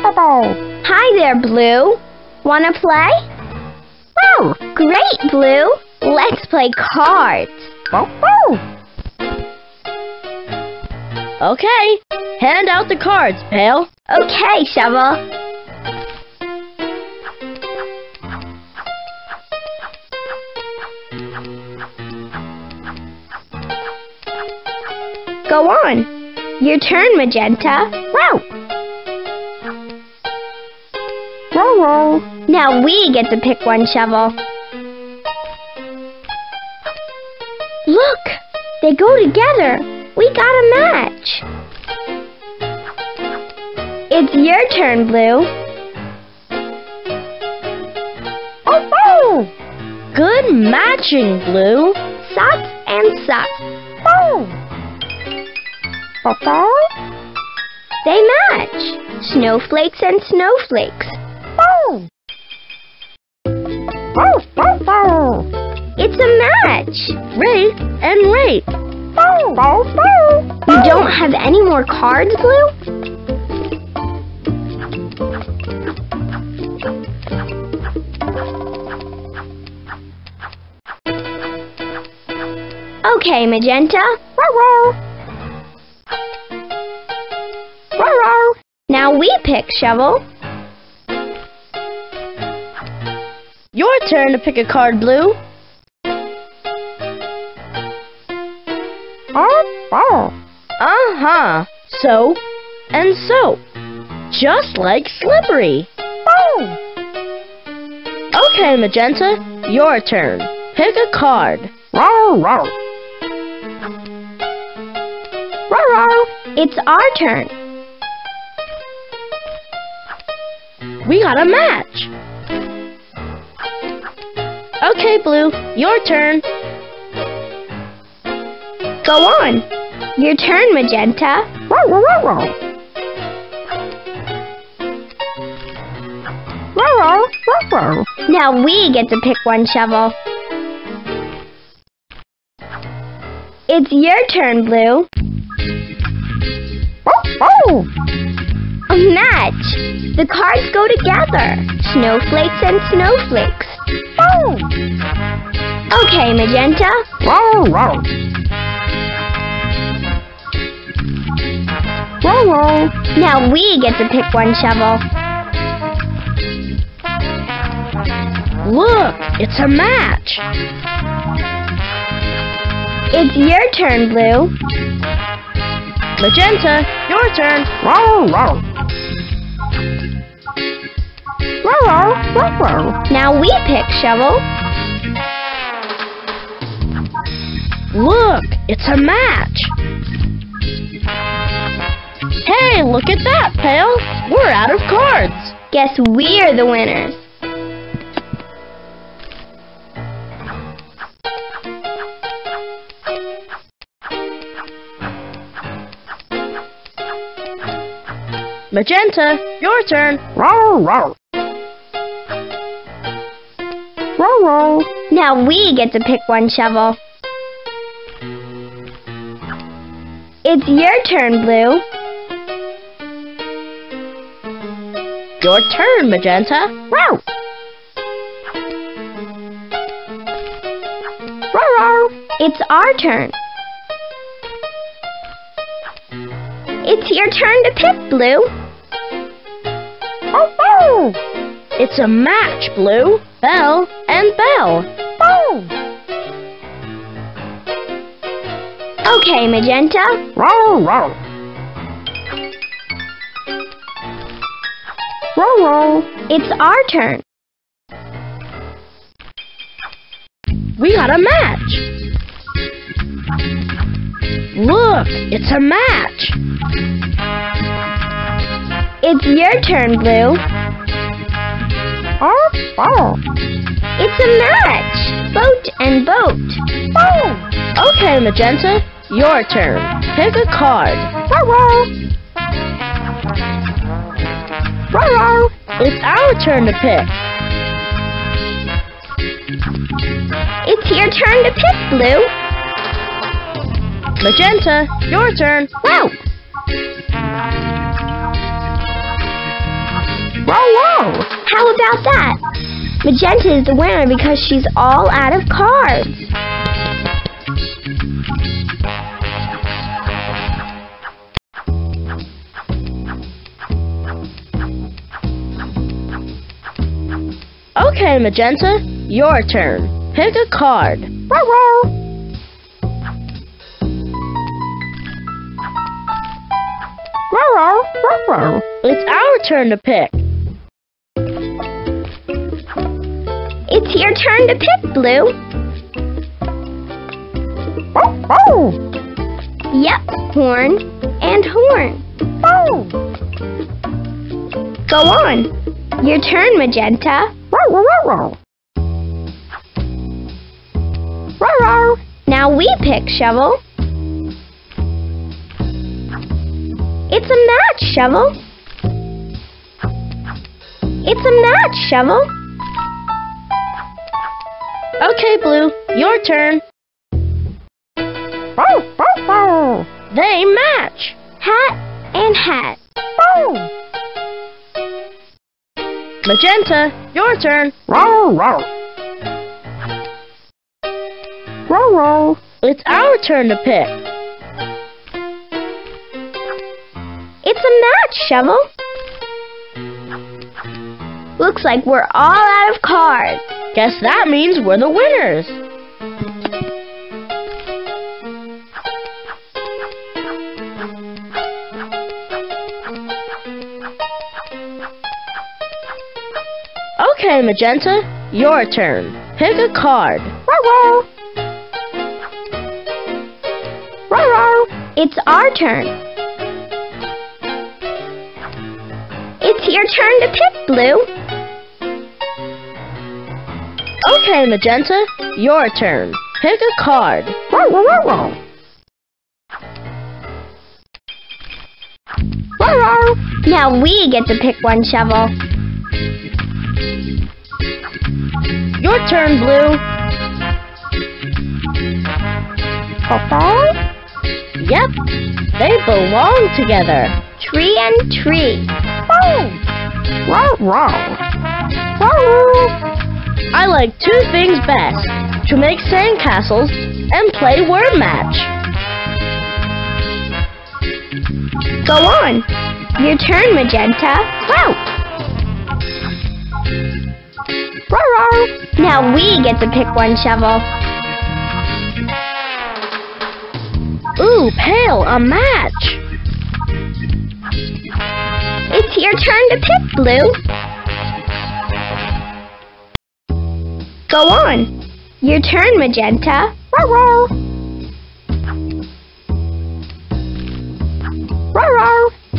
Hi there, Blue. Wanna play? Oh, Great, Blue. Let's play cards. Okay, hand out the cards, Pail. Okay, Shovel. Go on. Your turn, Magenta. wow. Row. Now we get to pick one shovel. Look! They go together. We got a match. It's your turn, Blue. Oh, oh. Good matching, Blue. Socks and socks. Oh. Oh, oh. They match. Snowflakes and snowflakes. It's a match. Rape and oh. You don't have any more cards, Blue? Okay, Magenta. Now we pick Shovel. Your turn to pick a card, Blue. Uh-huh. So and so. Just like Slippery. Oh. Okay, Magenta, your turn. Pick a card. It's our turn. We got a match. Okay, Blue, your turn. Go on. Your turn, Magenta. Now we get to pick one shovel. It's your turn, Blue. Match. The cards go together. Snowflakes and snowflakes. Oh. Okay, Magenta. Row, row. Row, row. Now we get to pick one shovel. Look, it's a match. It's your turn, Blue. Magenta, your turn. Row, row. Now we pick shovel. Look, it's a match. Hey, look at that, Pail. We're out of cards. Guess we're the winners. Magenta, your turn. Row, row. Row, row. Now we get to pick one shovel. It's your turn, Blue. Your turn, Magenta. Row. Row, row. It's our turn. It's your turn to pick, Blue. Oh, oh. It's a match, Blue. Bell and Bell. Oh. Okay, Magenta. Row, row. Row, row. It's our turn. We got a match. Look, it's a match. It's your turn, Blue. Oh, oh. It's a match. Boat and boat. Oh. Okay, Magenta, your turn. Pick a card. Row, row. Row, row. It's our turn to pick. It's your turn to pick, Blue. Magenta, your turn. Wow. How about that? Magenta is the winner because she's all out of cards. Okay, Magenta, your turn. Pick a card. It's our turn to pick. It's your turn to pick, Blue. Oh. Yep, horn and horn. Oh. Go on. Your turn, Magenta. Now we pick, Shovel. It's a match, Shovel. It's a match, Shovel. Okay, Blue, your turn. They match. Hat and hat. Magenta, your turn. It's our turn to pick. It's a match, Shovel. Looks like we're all out of cards. Guess that means we're the winners. Okay, Magenta, your turn. Pick a card. It's our turn. It's your turn to pick, Blue. Okay, Magenta, your turn. Pick a card. Now we get to pick one shovel. Your turn, Blue. Yep, they belong together. Tree and tree. I like two things best to make sandcastles and play word match. Go on. Your turn, Magenta. Wow. Now we get to pick one shovel. Ooh, Pail, a match. It's your turn to pick, Blue. Go on. Your turn, Magenta.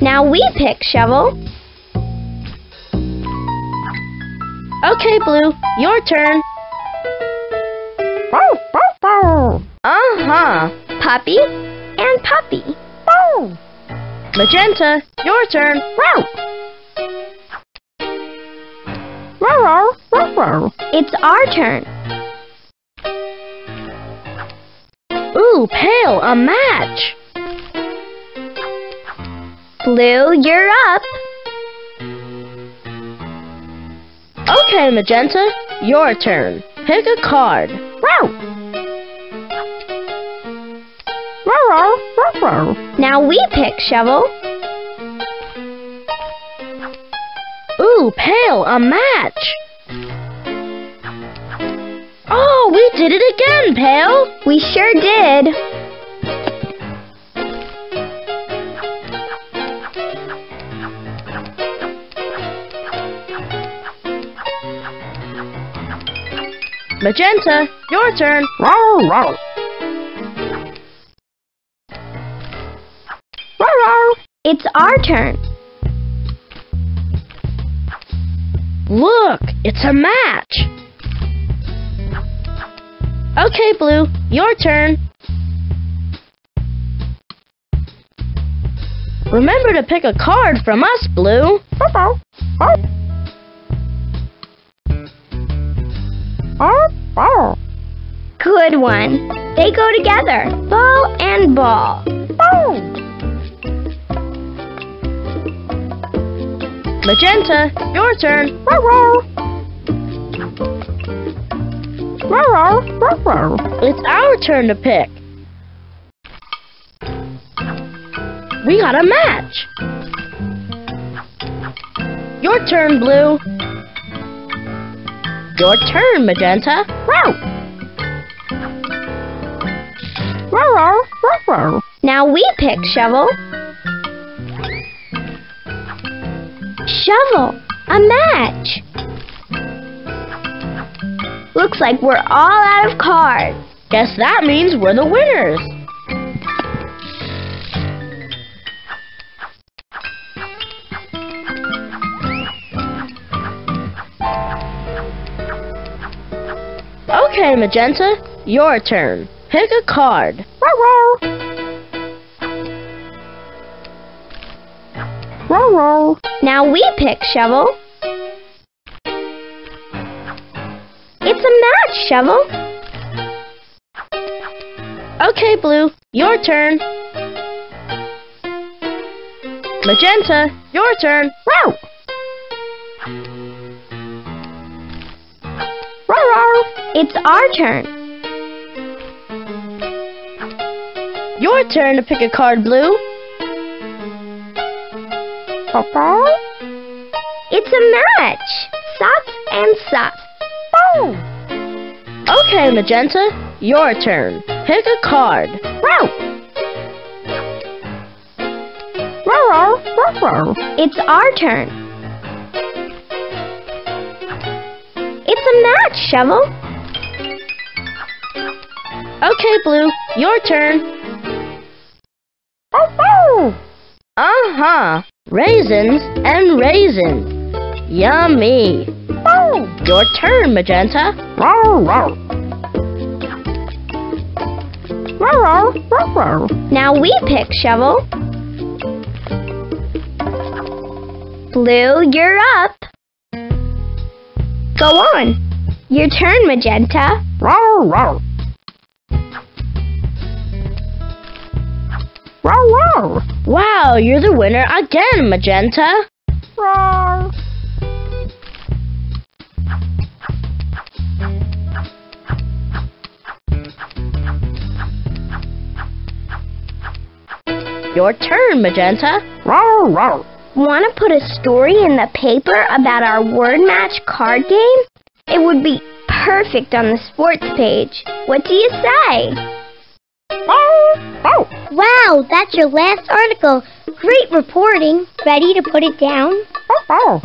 Now we pick, Shovel. Okay, Blue, your turn. Uh-huh. Puppy and Puppy. Magenta, your turn. It's our turn. Ooh, Pail, a match. Blue, you're up. Okay, Magenta, your turn. Pick a card. Now we pick, Shovel. Ooh, Pail, a match. Oh, we did it again, Pail. We sure did. Magenta, your turn. It's our turn. Look, it's a match. Okay, Blue, your turn. Remember to pick a card from us, Blue. Good one. They go together. Ball and ball. Magenta, your turn. It's our turn to pick. We got a match. Your turn, Blue. Your turn, Magenta. Now we pick Shovel. Shovel, a match. Looks like we're all out of cards. Guess that means we're the winners. Okay, Magenta, your turn. Pick a card. Row, row. Row, row. Now we pick Shovel. Match, Shovel. Okay, Blue, your turn. Magenta, your turn. Row. It's our turn. Your turn to pick a card, Blue. Row. It's a match. Sock and sock. Row. Okay, Magenta, your turn. Pick a card. Row. It's our turn. It's a match, Shovel. Okay, Blue, your turn. Uh-huh. Raisins and raisins. Yummy. Your turn, Magenta. Now we pick Shovel. Blue, you're up. Go on. Your turn, Magenta. Wow, you're the winner again, Magenta. Your turn, Magenta. Want to put a story in the paper about our word match card game? It would be perfect on the sports page. What do you say? Row, row. Wow, that's your last article. Great reporting. Ready to put it down? Row.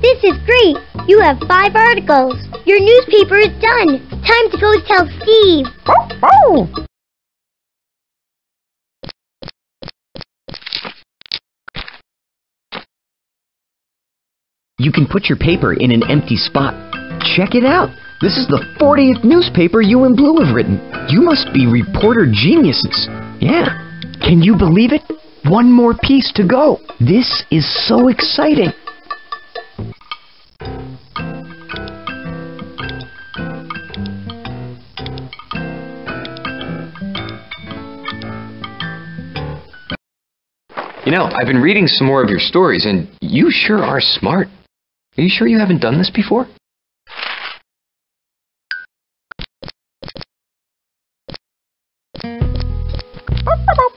This is great. You have five articles. Your newspaper is done. Time to go tell Steve. You can put your paper in an empty spot. Check it out. This is the 40th newspaper you and Blue have written. You must be reporter geniuses. Yeah. Can you believe it? One more piece to go. This is so exciting. You know, I've been reading some more of your stories, and you sure are smart. Are you sure you haven't done this before?